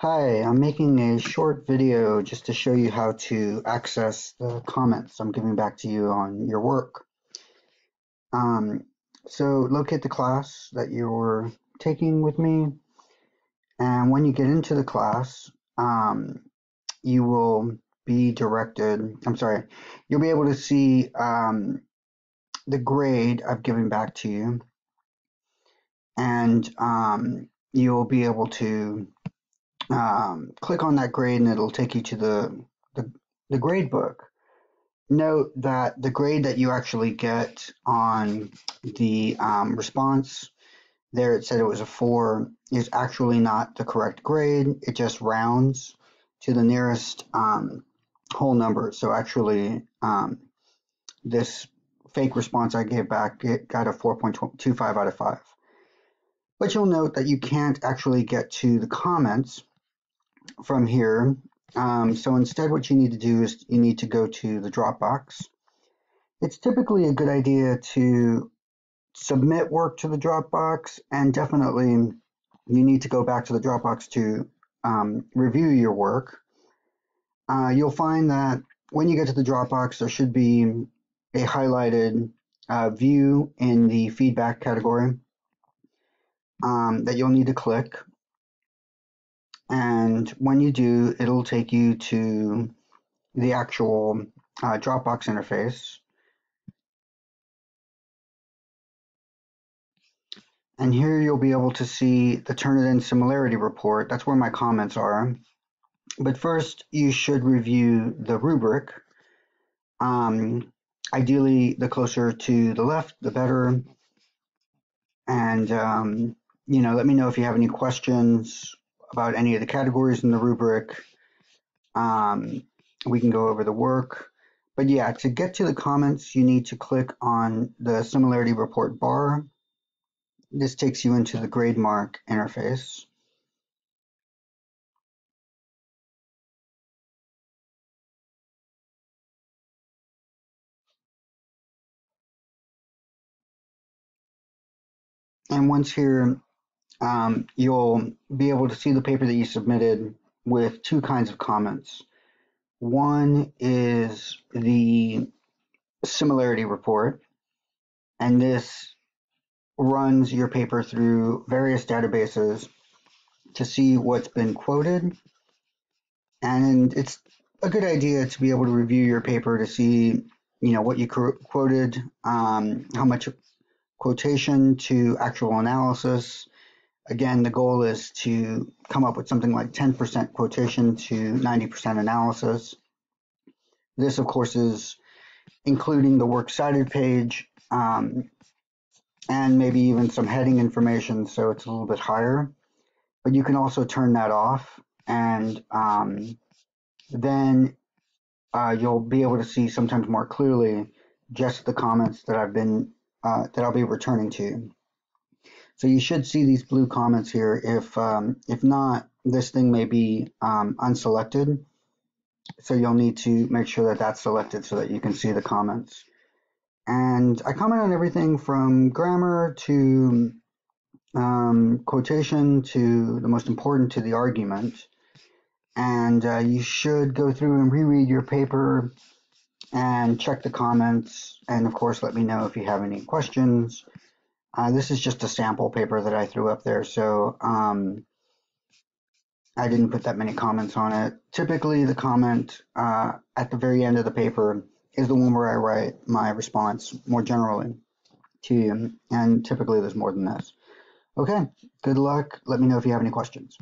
Hi, I'm making a short video just to show you how to access the comments I'm giving back to you on your work. Um, so locate the class that you're taking with me, and when you get into the class, um, you will be directed, I'm sorry, you'll be able to see um, the grade I've given back to you, and um, you'll be able to um, click on that grade and it'll take you to the, the, the grade book. Note that the grade that you actually get on the um, response, there it said it was a 4, is actually not the correct grade. It just rounds to the nearest um, whole number. So actually, um, this fake response I gave back it got a 4.25 out of 5. But you'll note that you can't actually get to the comments from here. Um, so instead what you need to do is you need to go to the Dropbox. It's typically a good idea to submit work to the Dropbox and definitely you need to go back to the Dropbox to um, review your work. Uh, you'll find that when you get to the Dropbox there should be a highlighted uh, view in the feedback category um, that you'll need to click and when you do, it'll take you to the actual uh, Dropbox interface. And here you'll be able to see the Turnitin similarity report. That's where my comments are. But first, you should review the rubric. Um, ideally, the closer to the left, the better. And, um, you know, let me know if you have any questions about any of the categories in the rubric. Um, we can go over the work. But yeah, to get to the comments, you need to click on the similarity report bar. This takes you into the GradeMark interface. And once here, um, you'll be able to see the paper that you submitted with two kinds of comments. One is the similarity report, and this runs your paper through various databases to see what's been quoted. And it's a good idea to be able to review your paper to see, you know, what you quoted, um, how much quotation to actual analysis, Again, the goal is to come up with something like 10% quotation to 90% analysis. This, of course, is including the works cited page um, and maybe even some heading information so it's a little bit higher. But you can also turn that off and um, then uh, you'll be able to see sometimes more clearly just the comments that I've been uh, that I'll be returning to. So you should see these blue comments here. If um, if not, this thing may be um, unselected. So you'll need to make sure that that's selected so that you can see the comments. And I comment on everything from grammar to um, quotation to the most important to the argument. And uh, you should go through and reread your paper and check the comments. And of course, let me know if you have any questions. Uh, this is just a sample paper that I threw up there, so um, I didn't put that many comments on it. Typically, the comment uh, at the very end of the paper is the one where I write my response more generally to you, and typically there's more than this. Okay, good luck. Let me know if you have any questions.